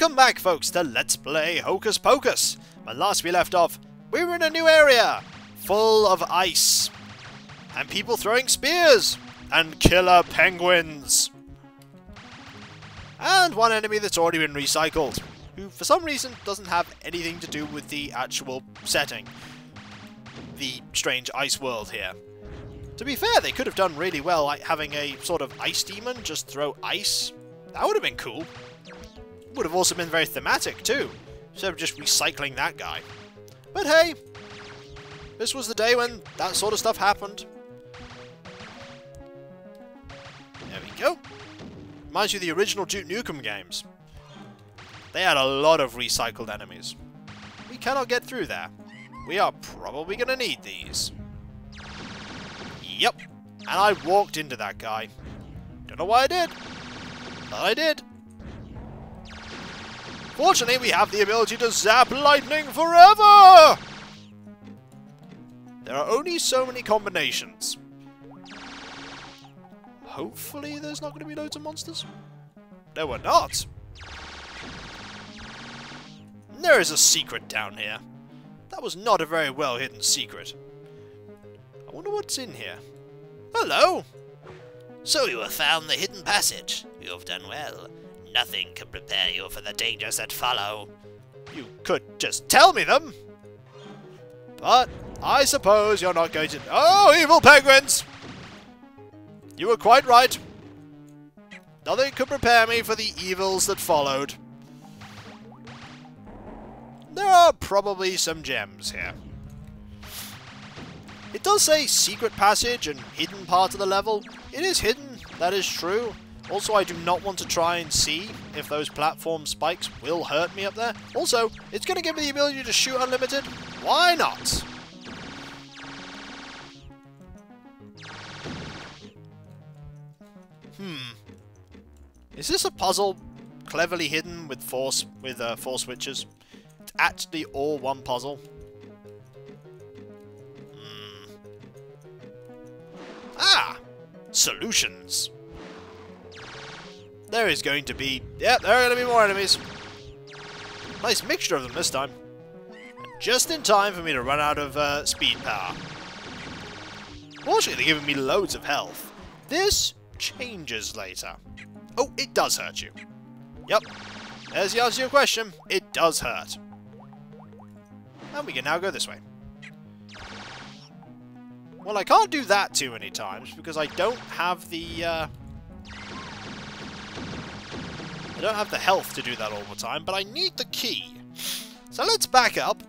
Welcome back, folks, to Let's Play Hocus Pocus. When last we left off, we were in a new area, full of ice, and people throwing spears, and killer penguins. And one enemy that's already been recycled, who for some reason doesn't have anything to do with the actual setting. The strange ice world here. To be fair, they could have done really well like having a sort of ice demon just throw ice. That would have been cool. Would have also been very thematic too, instead of just recycling that guy. But hey, this was the day when that sort of stuff happened. There we go. Reminds you of the original Duke Nukem games. They had a lot of recycled enemies. We cannot get through there. We are probably going to need these. Yep. And I walked into that guy. Don't know why I did. But I did. Fortunately, we have the ability to zap lightning forever! There are only so many combinations. Hopefully there's not going to be loads of monsters. There were not. There is a secret down here. That was not a very well hidden secret. I wonder what's in here. Hello! So you have found the hidden passage. You have done well. Nothing can prepare you for the dangers that follow. You could just tell me them. But I suppose you're not going to... Oh, evil penguins! You were quite right. Nothing could prepare me for the evils that followed. There are probably some gems here. It does say secret passage and hidden part of the level. It is hidden, that is true. Also, I do not want to try and see if those platform spikes will hurt me up there. Also, it's going to give me the ability to shoot unlimited. Why not? Hmm. Is this a puzzle cleverly hidden with four, with, uh, four switches? It's actually all one puzzle. Hmm. Ah! Solutions. There is going to be... Yep, there are going to be more enemies. Nice mixture of them this time. Just in time for me to run out of uh, speed power. Fortunately, they're giving me loads of health. This changes later. Oh, it does hurt you. Yep. There's the answer to your question. It does hurt. And we can now go this way. Well, I can't do that too many times because I don't have the... Uh, I don't have the health to do that all the time, but I need the key. So let's back up.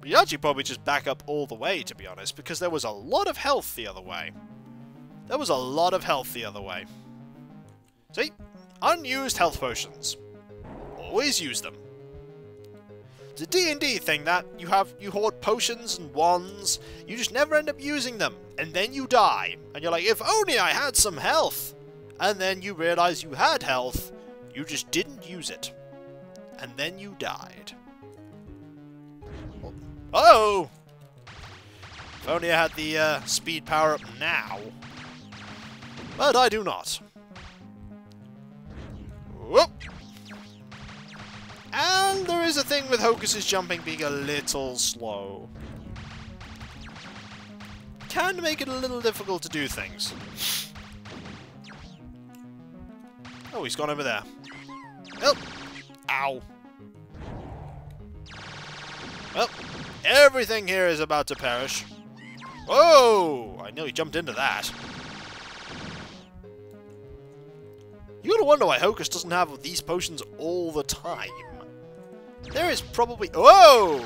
We actually probably just back up all the way, to be honest, because there was a lot of health the other way. There was a lot of health the other way. See? Unused health potions. Always use them. It's a D&D thing that you have you hoard potions and wands, you just never end up using them, and then you die. And you're like, if only I had some health and then you realize you had health, you just didn't use it. And then you died. Oh! If only I had the uh, speed power up now. But I do not. Whoop! And there is a thing with Hocus's jumping being a little slow. Can make it a little difficult to do things. Oh, he's gone over there. Help! Ow. Well, everything here is about to perish. Whoa! I nearly jumped into that. You gotta wonder why Hocus doesn't have these potions all the time. There is probably... Whoa!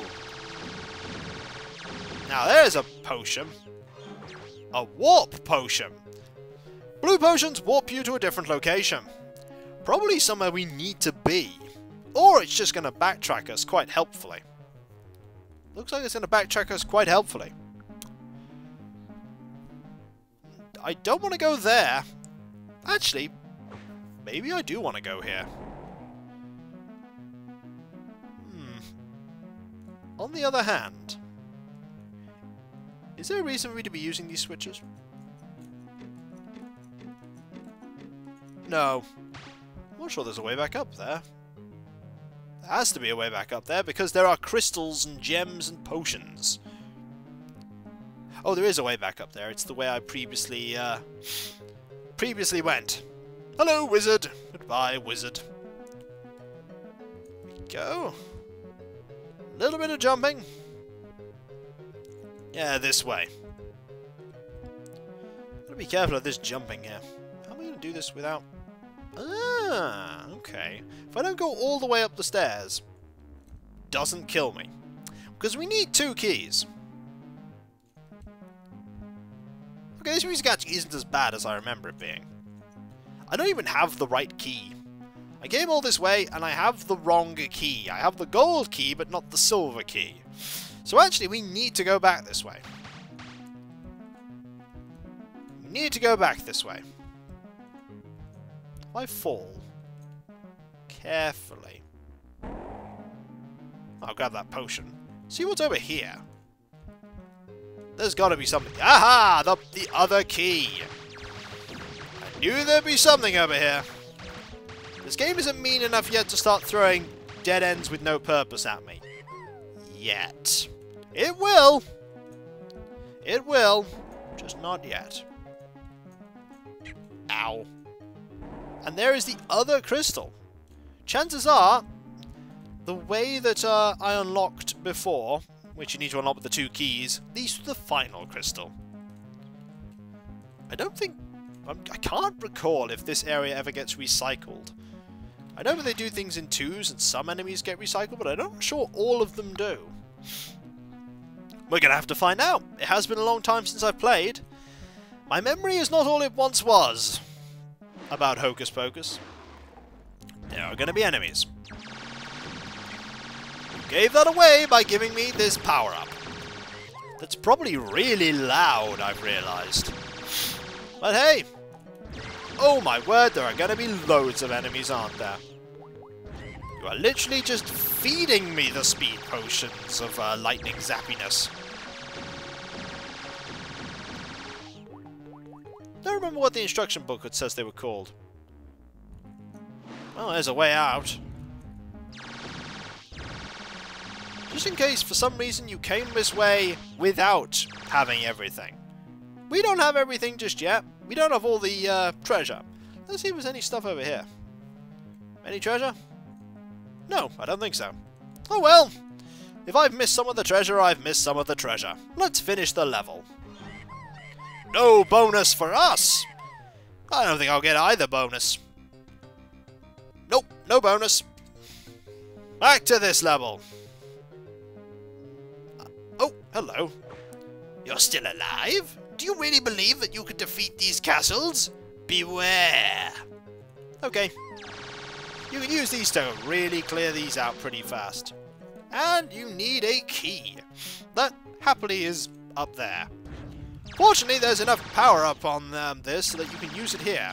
Now there's a potion. A warp potion. Blue potions warp you to a different location. Probably somewhere we need to be. Or it's just going to backtrack us quite helpfully. Looks like it's going to backtrack us quite helpfully. I don't want to go there. Actually, maybe I do want to go here. Hmm. On the other hand, is there a reason for me to be using these switches? No. I'm not sure there's a way back up there. There has to be a way back up there because there are crystals and gems and potions. Oh, there is a way back up there. It's the way I previously, uh, previously went. Hello, wizard. Goodbye, wizard. go. A little bit of jumping. Yeah, this way. Gotta be careful of this jumping here. How am I gonna do this without... Ah, okay. If I don't go all the way up the stairs, doesn't kill me. Because we need two keys. Okay, this music actually isn't as bad as I remember it being. I don't even have the right key. I came all this way, and I have the wrong key. I have the gold key, but not the silver key. So actually, we need to go back this way. We need to go back this way. I fall. Carefully. I'll grab that potion. See what's over here. There's got to be something. Aha! The, the other key. I knew there'd be something over here. This game isn't mean enough yet to start throwing dead ends with no purpose at me. Yet. It will. It will. Just not yet. Ow. And there is the other crystal. Chances are, the way that uh, I unlocked before, which you need to unlock with the two keys, leads to the final crystal. I don't think... I'm, I can't recall if this area ever gets recycled. I know they do things in twos and some enemies get recycled, but I'm not sure all of them do. We're going to have to find out. It has been a long time since I've played. My memory is not all it once was about Hocus Pocus. There are going to be enemies. You gave that away by giving me this power-up. That's probably really loud, I've realised. But hey, oh my word, there are going to be loads of enemies, aren't there? You are literally just feeding me the speed potions of uh, lightning zappiness. Remember what the instruction booklet says they were called. Well, there's a way out. Just in case, for some reason, you came this way without having everything. We don't have everything just yet. We don't have all the uh, treasure. Let's see if there's any stuff over here. Any treasure? No, I don't think so. Oh well. If I've missed some of the treasure, I've missed some of the treasure. Let's finish the level. No bonus for us! I don't think I'll get either bonus. Nope, no bonus. Back to this level. Uh, oh, hello. You're still alive? Do you really believe that you could defeat these castles? Beware! Okay. You can use these to really clear these out pretty fast. And you need a key. That happily is up there. Fortunately, there's enough power up on um, this so that you can use it here.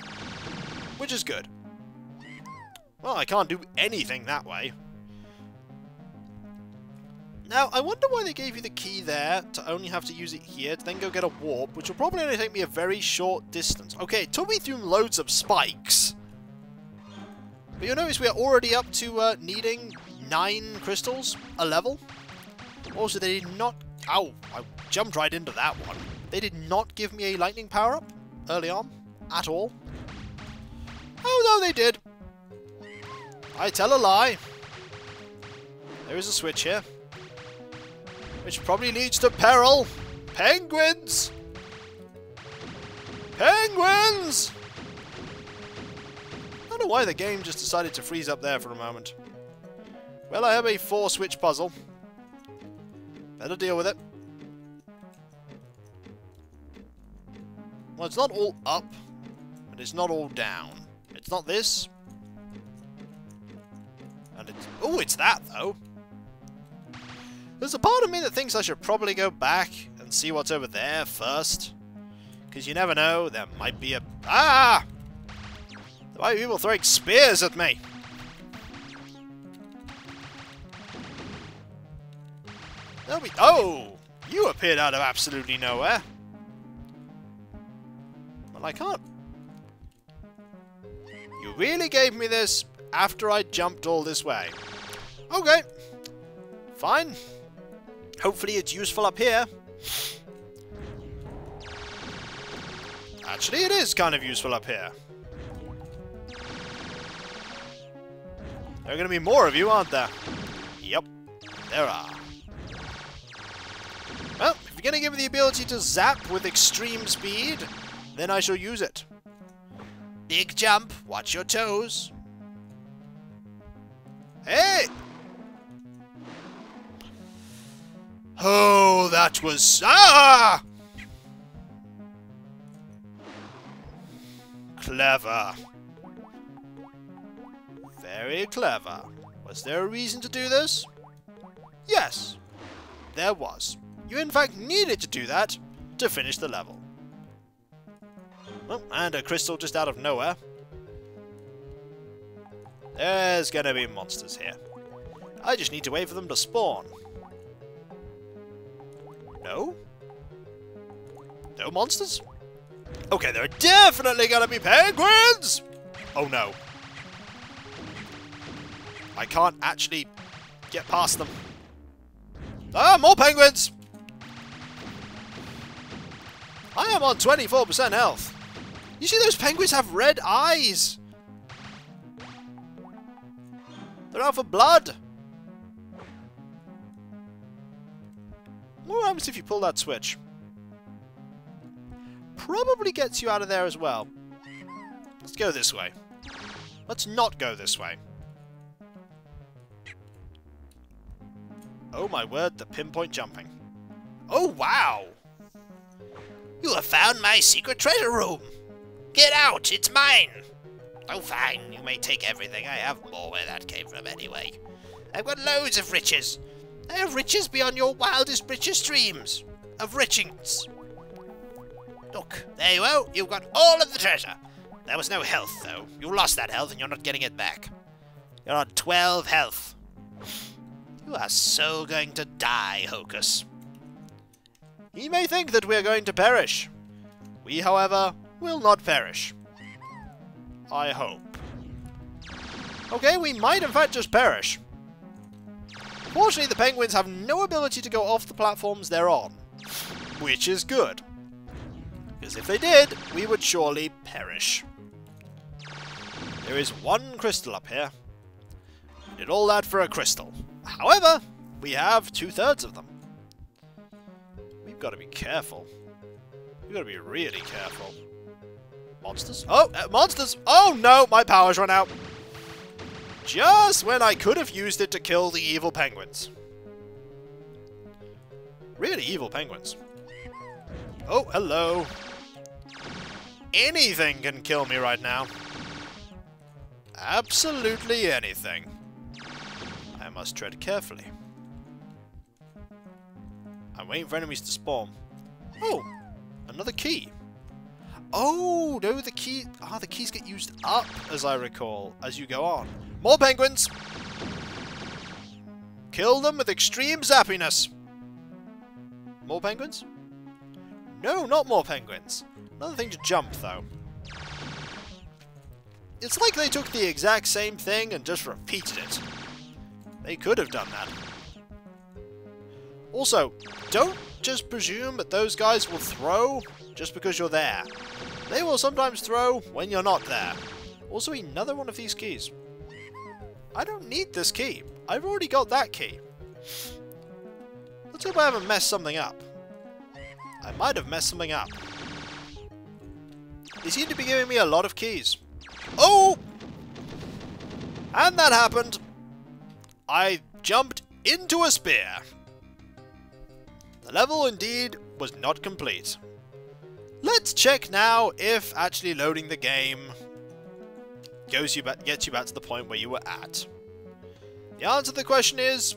Which is good. Well, I can't do anything that way. Now, I wonder why they gave you the key there to only have to use it here to then go get a warp, which will probably only take me a very short distance. Okay, it took me through loads of spikes. But you'll notice we are already up to uh, needing nine crystals a level. Also, they did not... Ow! I jumped right into that one. They did not give me a lightning power-up early on, at all. Oh, no, they did. I tell a lie. There is a switch here. Which probably leads to peril. Penguins! Penguins! I don't know why the game just decided to freeze up there for a moment. Well, I have a four-switch puzzle. Better deal with it. Well, it's not all up, and it's not all down. It's not this. And it's... Oh, it's that, though. There's a part of me that thinks I should probably go back and see what's over there first. Because you never know, there might be a... Ah! There might be people throwing spears at me. There'll be... Oh! You appeared out of absolutely nowhere. Well, I can't... You really gave me this after I jumped all this way. Okay. Fine. Hopefully it's useful up here. Actually, it is kind of useful up here. There are going to be more of you, aren't there? Yep, there are. Well, if you're going to give me the ability to zap with extreme speed, then I shall use it. Big jump. Watch your toes. Hey! Oh, that was... Ah! Clever. Very clever. Was there a reason to do this? Yes, there was. You in fact needed to do that to finish the level. Oh, and a crystal just out of nowhere. There's gonna be monsters here. I just need to wait for them to spawn. No? No monsters? Okay, there are definitely gonna be penguins! Oh no. I can't actually get past them. Ah, more penguins! I am on 24% health. You see those penguins have red eyes? They're out for blood. What happens if you pull that switch? Probably gets you out of there as well. Let's go this way. Let's not go this way. Oh my word, the pinpoint jumping. Oh wow! You have found my secret treasure room. Get out, it's mine. Oh, fine, you may take everything. I have more where that came from anyway. I've got loads of riches. I have riches beyond your wildest, richest dreams. Of richings. Look, there you go. You've got all of the treasure. There was no health, though. You lost that health and you're not getting it back. You're on 12 health. You are so going to die, Hocus. He may think that we are going to perish. We, however, will not perish. I hope. Okay, we might in fact just perish. Fortunately, the penguins have no ability to go off the platforms they're on, which is good. Because if they did, we would surely perish. There is one crystal up here. We did all that for a crystal. However, we have two-thirds of them. We've got to be careful. We've got to be really careful. Monsters? Oh, uh, monsters! Oh no, my power's run out. Just when I could have used it to kill the evil penguins. Really evil penguins. Oh, hello. Anything can kill me right now. Absolutely anything. I must tread carefully. I'm waiting for enemies to spawn. Oh, another key. Oh, no, the key... Ah, oh, the keys get used up, as I recall, as you go on. More penguins! Kill them with extreme zappiness. More penguins? No, not more penguins. Another thing to jump, though. It's like they took the exact same thing and just repeated it. They could have done that. Also, don't just presume that those guys will throw just because you're there. They will sometimes throw when you're not there. Also, another one of these keys. I don't need this key. I've already got that key. Let's hope I haven't messed something up. I might have messed something up. They seem to be giving me a lot of keys. Oh! And that happened. I jumped into a spear. The level indeed was not complete. Let's check now if actually loading the game goes you back, gets you back to the point where you were at. The answer to the question is